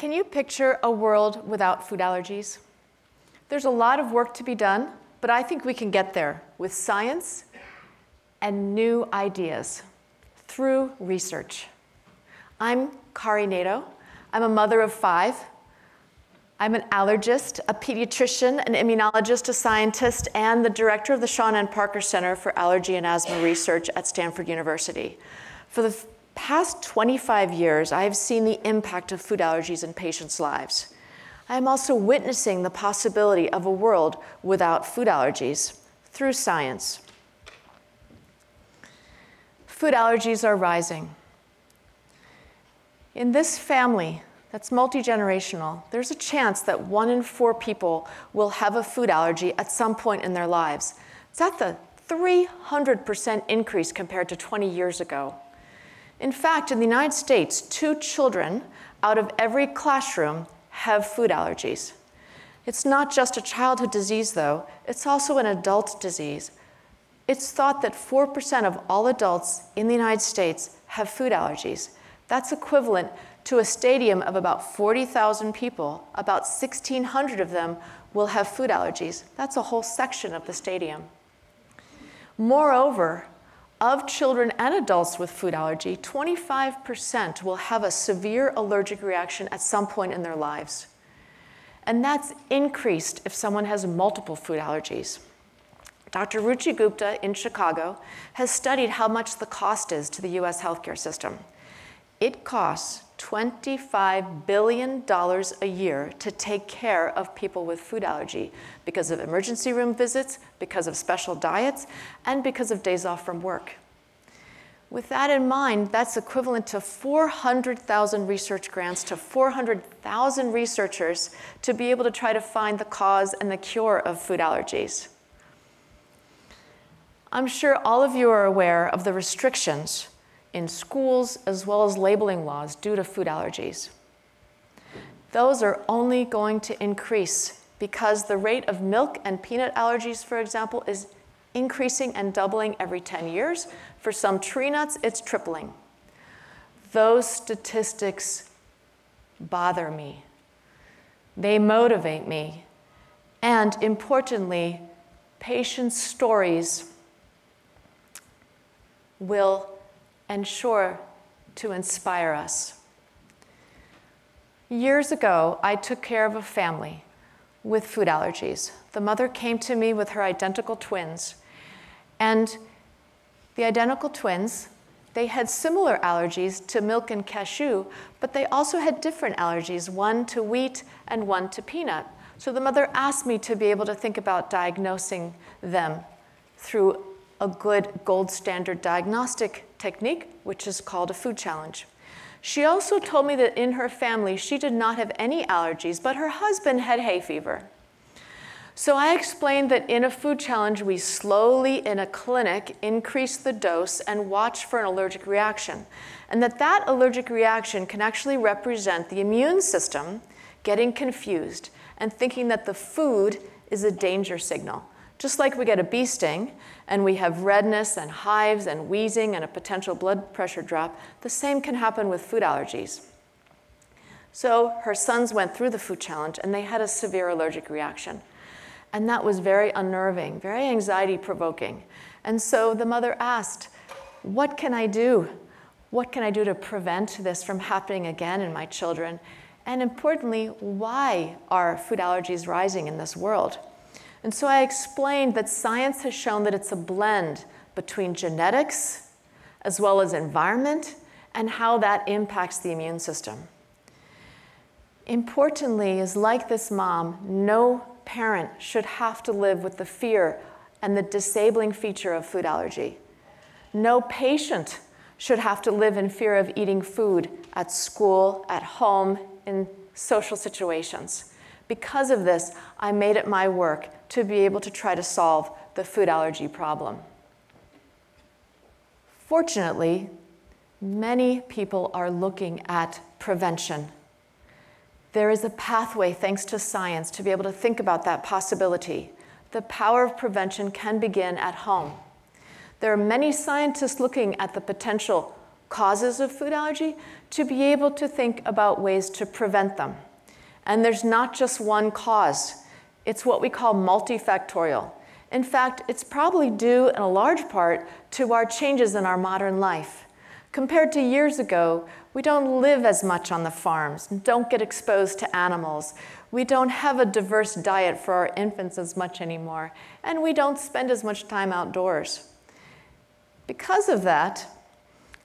Can you picture a world without food allergies? There's a lot of work to be done, but I think we can get there with science and new ideas through research. I'm Kari Nadeau. I'm a mother of five. I'm an allergist, a pediatrician, an immunologist, a scientist, and the director of the Sean N. Parker Center for Allergy and Asthma Research at Stanford University. For the past 25 years, I have seen the impact of food allergies in patients' lives. I am also witnessing the possibility of a world without food allergies through science. Food allergies are rising. In this family that's multi generational, there's a chance that one in four people will have a food allergy at some point in their lives. It's at the 300% increase compared to 20 years ago. In fact, in the United States, two children out of every classroom have food allergies. It's not just a childhood disease, though, it's also an adult disease. It's thought that 4% of all adults in the United States have food allergies. That's equivalent to a stadium of about 40,000 people. About 1,600 of them will have food allergies. That's a whole section of the stadium. Moreover, of children and adults with food allergy, 25% will have a severe allergic reaction at some point in their lives. And that's increased if someone has multiple food allergies. Dr. Ruchi Gupta in Chicago has studied how much the cost is to the US healthcare system. It costs $25 billion a year to take care of people with food allergy because of emergency room visits, because of special diets, and because of days off from work. With that in mind, that's equivalent to 400,000 research grants to 400,000 researchers to be able to try to find the cause and the cure of food allergies. I'm sure all of you are aware of the restrictions in schools as well as labeling laws due to food allergies. Those are only going to increase because the rate of milk and peanut allergies, for example, is increasing and doubling every 10 years. For some tree nuts, it's tripling. Those statistics bother me. They motivate me. And importantly, patients' stories will and sure to inspire us. Years ago, I took care of a family with food allergies. The mother came to me with her identical twins. And the identical twins, they had similar allergies to milk and cashew, but they also had different allergies, one to wheat and one to peanut. So the mother asked me to be able to think about diagnosing them through a good gold standard diagnostic technique, which is called a food challenge. She also told me that in her family, she did not have any allergies, but her husband had hay fever. So I explained that in a food challenge, we slowly, in a clinic, increase the dose and watch for an allergic reaction. And that that allergic reaction can actually represent the immune system getting confused and thinking that the food is a danger signal. Just like we get a bee sting and we have redness and hives and wheezing and a potential blood pressure drop, the same can happen with food allergies. So her sons went through the food challenge and they had a severe allergic reaction. And that was very unnerving, very anxiety provoking. And so the mother asked, What can I do? What can I do to prevent this from happening again in my children? And importantly, why are food allergies rising in this world? And so I explained that science has shown that it's a blend between genetics as well as environment and how that impacts the immune system. Importantly, is like this mom, no parent should have to live with the fear and the disabling feature of food allergy. No patient should have to live in fear of eating food at school, at home, in social situations. Because of this, I made it my work to be able to try to solve the food allergy problem. Fortunately, many people are looking at prevention. There is a pathway, thanks to science, to be able to think about that possibility. The power of prevention can begin at home. There are many scientists looking at the potential causes of food allergy to be able to think about ways to prevent them. And there's not just one cause, it's what we call multifactorial. In fact, it's probably due in a large part to our changes in our modern life. Compared to years ago, we don't live as much on the farms, don't get exposed to animals. We don't have a diverse diet for our infants as much anymore, and we don't spend as much time outdoors. Because of that,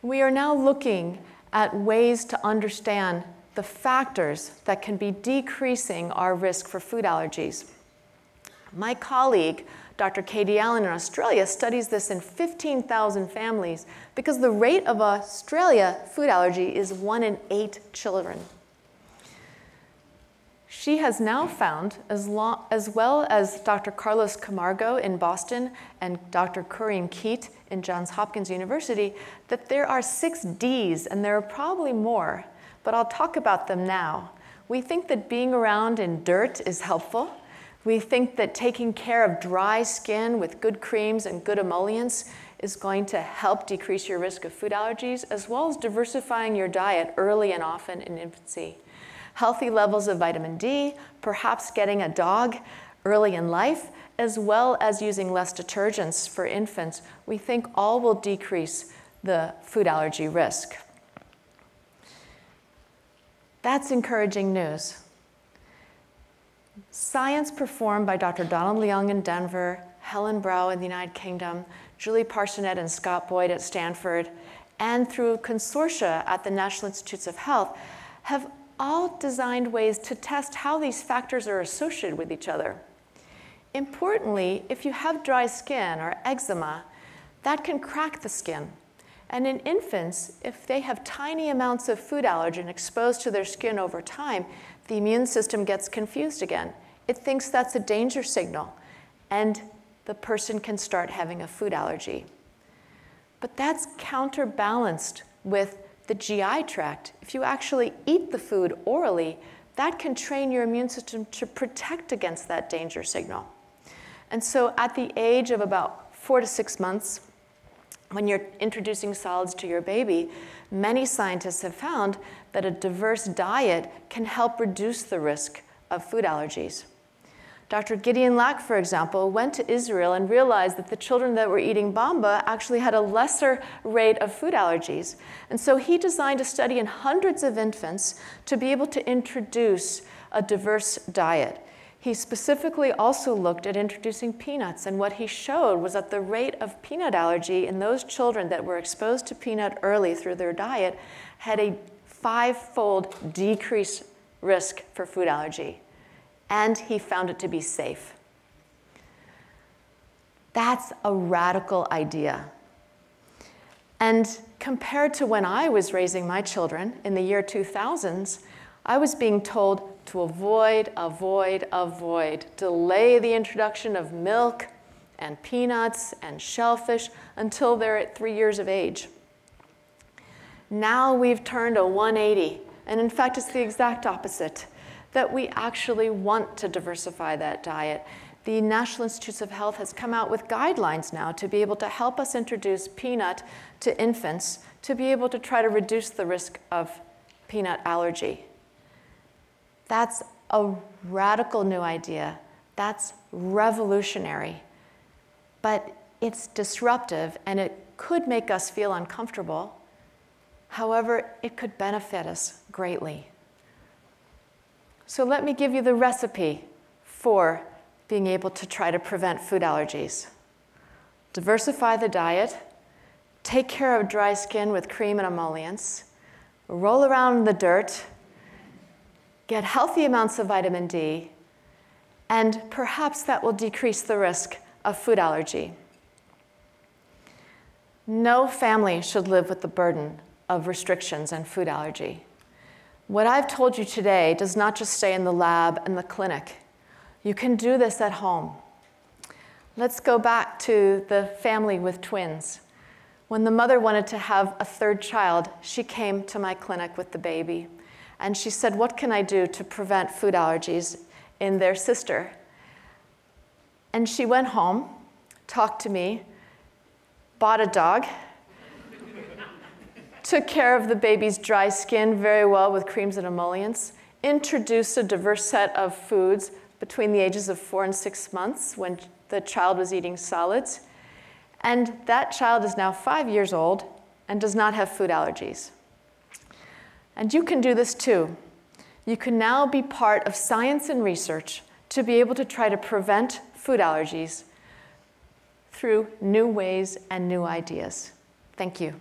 we are now looking at ways to understand the factors that can be decreasing our risk for food allergies. My colleague, Dr. Katie Allen in Australia, studies this in 15,000 families because the rate of Australia food allergy is one in eight children. She has now found, as, as well as Dr. Carlos Camargo in Boston and Dr. Corinne Keet in Johns Hopkins University, that there are six Ds, and there are probably more, but I'll talk about them now. We think that being around in dirt is helpful. We think that taking care of dry skin with good creams and good emollients is going to help decrease your risk of food allergies, as well as diversifying your diet early and often in infancy healthy levels of vitamin D, perhaps getting a dog early in life, as well as using less detergents for infants, we think all will decrease the food allergy risk. That's encouraging news. Science performed by Dr. Donald Leung in Denver, Helen Brow in the United Kingdom, Julie Parsonnet and Scott Boyd at Stanford, and through consortia at the National Institutes of Health have all designed ways to test how these factors are associated with each other. Importantly, if you have dry skin or eczema, that can crack the skin. And in infants, if they have tiny amounts of food allergen exposed to their skin over time, the immune system gets confused again. It thinks that's a danger signal, and the person can start having a food allergy. But that's counterbalanced with the GI tract, if you actually eat the food orally, that can train your immune system to protect against that danger signal. And so at the age of about four to six months, when you're introducing solids to your baby, many scientists have found that a diverse diet can help reduce the risk of food allergies. Dr. Gideon Lack, for example, went to Israel and realized that the children that were eating bamba actually had a lesser rate of food allergies. And so he designed a study in hundreds of infants to be able to introduce a diverse diet. He specifically also looked at introducing peanuts, and what he showed was that the rate of peanut allergy in those children that were exposed to peanut early through their diet had a five-fold decreased risk for food allergy and he found it to be safe. That's a radical idea. And compared to when I was raising my children in the year 2000s, I was being told to avoid, avoid, avoid, delay the introduction of milk and peanuts and shellfish until they're at three years of age. Now we've turned a 180, and in fact, it's the exact opposite that we actually want to diversify that diet. The National Institutes of Health has come out with guidelines now to be able to help us introduce peanut to infants to be able to try to reduce the risk of peanut allergy. That's a radical new idea. That's revolutionary. But it's disruptive and it could make us feel uncomfortable. However, it could benefit us greatly. So let me give you the recipe for being able to try to prevent food allergies. Diversify the diet, take care of dry skin with cream and emollients, roll around in the dirt, get healthy amounts of vitamin D, and perhaps that will decrease the risk of food allergy. No family should live with the burden of restrictions and food allergy. What I've told you today does not just stay in the lab and the clinic. You can do this at home. Let's go back to the family with twins. When the mother wanted to have a third child, she came to my clinic with the baby. And she said, What can I do to prevent food allergies in their sister? And she went home, talked to me, bought a dog, took care of the baby's dry skin very well with creams and emollients, introduced a diverse set of foods between the ages of four and six months when the child was eating solids. And that child is now five years old and does not have food allergies. And you can do this too. You can now be part of science and research to be able to try to prevent food allergies through new ways and new ideas. Thank you.